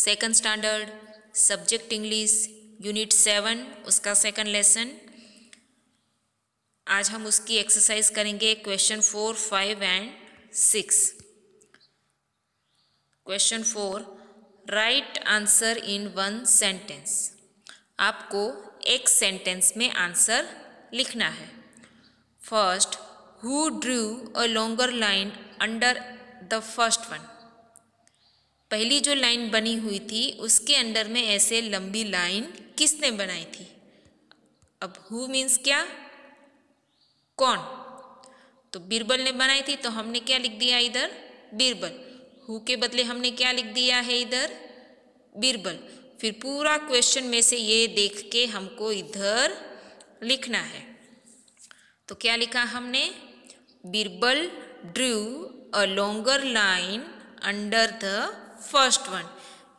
Second standard subject English unit seven उसका second lesson आज हम उसकी एक्सरसाइज करेंगे question four five and six question four right answer in one sentence आपको एक सेंटेंस में आंसर लिखना है. First who drew a longer line under the first one पहली जो लाइन बनी हुई थी, उसके अंडर में ऐसे लंबी लाइन किसने बनाई थी? अब हु मीन्स क्या? कौन? तो बीरबल ने बनाई थी तो हमने क्या लिख दिया इधर? बीरबल। हु के बदले हमने क्या लिख दिया है इधर? बीरबल। फिर पूरा क्वेश्चन में से ये देख के हमको इधर लिखना है। तो क्या लिखा हमने? Birbal drew a longer line under the first one,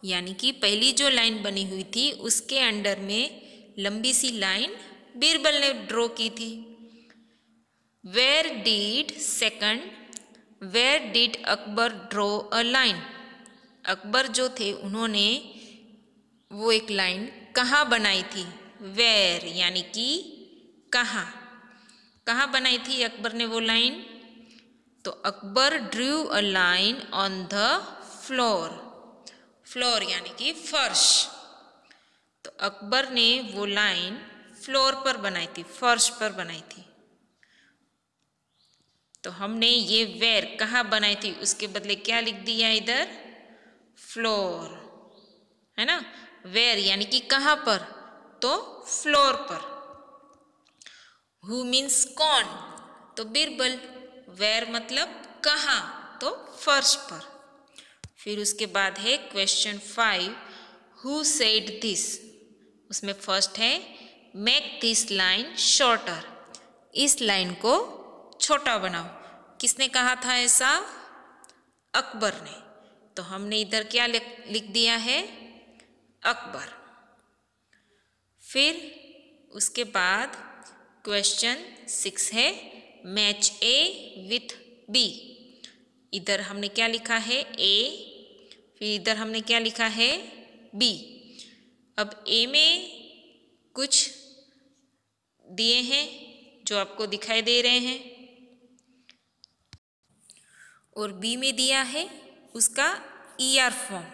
यानी कि पहली जो लाइन बनी हुई थी, उसके अंडर में लंबी सी लाइन बीरबल ने ड्रॉ की थी। Where did second where did Akbar draw a line Akbar जो थे, उन्होंने वो एक लाइन कहाँ बनाई थी? वेयर यानी कि कहाँ? कहाँ बनाई थी अकबर ने वो लाइन? तो Akbar drew a line on the floor floor यानी कि फर्श। तो अकबर ने वो लाइन फ्लोर पर बनाई थी, फर्श पर बनाई थी। तो हमने ये वेर कहाँ बनाई थी, उसके बदले क्या लिख दिया इधर? फ्लोर, है ना? वेर यानी कि कहाँ पर? तो फ्लोर पर। हु मीन्स कौन? तो बिरबल, वेर मतलब कहाँ? तो फर्श पर। फिर उसके बाद है question five who said this उसमें फ़र्स्ट है मेक दिस लाइन शॉर्टर इस लाइन को छोटा बनाओ। किसने कहा था ऐसा? अकबर ने। तो हमने इधर क्या लिख दिया है? अकबर। फिर उसके बाद क्वेश्चन सिक्स है मैच ए विथ बी इधर हमने क्या लिखा है? ए फिर इधर हमने क्या लिखा है? बी अब ए में कुछ दिए हैं जो आपको दिखाई दे रहे हैं। और बी में दिया है उसका E R form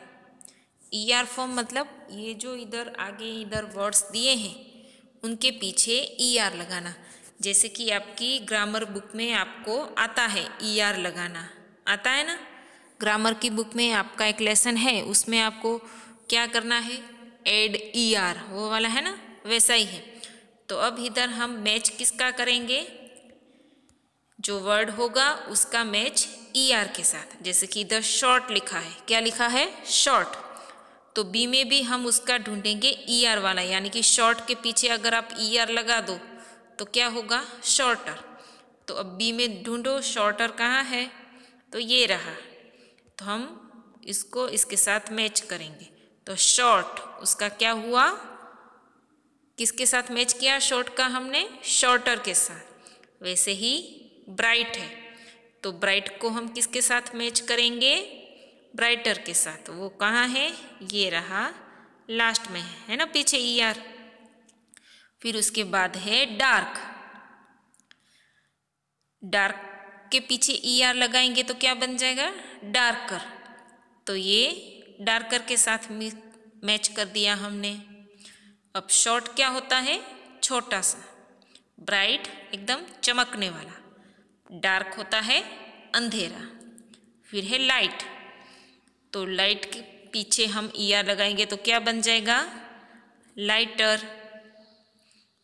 E R form मतलब ये जो इधर आगे इधर वर्ड्स दिए हैं, उनके पीछे ई आर लगाना। जैसे कि आपकी ग्रामर बुक में आपको आता है ई आर लगाना। आता है ना? ग्रामर की बुक में आपका एक लेसन है, उसमें आपको क्या करना है? एड ई आर वो वाला है ना? वैसा ही है। तो अब इधर हम मैच किसका करेंगे? जो वर्ड होगा, उसका मैच ई आर के साथ। जैसे कि इधर शॉर्ट लिखा है। क्या लिखा है? शॉर्ट तो बी में भी हम उसका ढूंढेंगे ई आर वाला। यानी कि शॉर्ट के पीछे अगर आप ई आर लगा दो तो क्या होगा? शॉर्टर तो अब बी में ढूंढो शॉर्टर कहाँ है? तो ये रहा। तो हम इसको, इसके साथ मैच करेंगे। तो शॉर्ट उसका क्या हुआ? किसके साथ मैच किया? शॉर्ट का हमने? शॉर्टर के साथ। वैसे ही ब्राइट है। तो ब्राइट को हम किसके साथ मैच करेंगे? ब्राइटर के साथ। वो कहाँ है? ये रहा लास्ट में है। ना? पीछे ई आर फिर उसके बाद है डार्क डार्क के पीछे ई आर लगाएँगे तो क्या बन जाएगा? डार्कर तो ये डार्कर के साथ मैच कर दिया हमने। अब शॉर्ट क्या होता है? छोटा सा। ब्राइट एकदम चमकने वाला। डार्क होता है अंधेरा। फिर है लाइट तो लाइट के पीछे हम ई आर लगाएँगे तो क्या बन जाएगा? लाइटर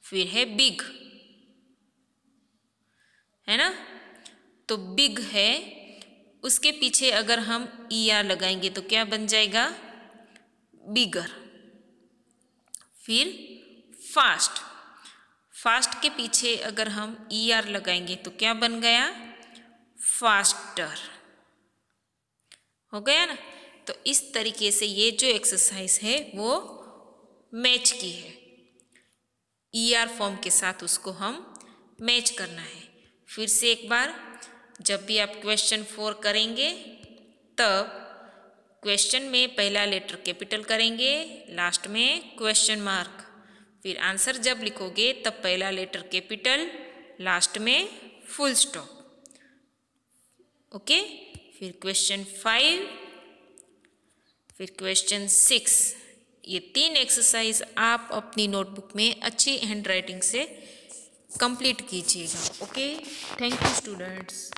फिर है बिग है ना? तो बिग है, उसके पीछे अगर हम ई आर लगाएँगे तो क्या बन जाएगा? बिगर। फिर फास्ट। फास्ट के पीछे अगर हम ई आर लगाएँगे तो क्या बन गया? फास्टर। हो गया ना? तो इस तरीके से ये जो एक्सरसाइज है, वो मैच की है। ई आर फॉर्म के साथ उसको हम मैच करना है। फिर से एक बार जब भी आप क्वेश्चन फोर करेंगे, तब क्वेश्चन में पहला लेटर कैपिटल करेंगे लास्ट में क्वेश्चन मार्क फिर आंसर जब लिखोगे, तब पहला लेटर कैपिटल लास्ट में फुल स्टॉप ओके फिर क्वेश्चन फाइव फिर क्वेश्चन सिक्स ये तीन एक्सरसाइज आप अपनी नोटबुक में अच्छी हैंड राइटिंग से कंप्लीट कीजिएगा. Okay thank you students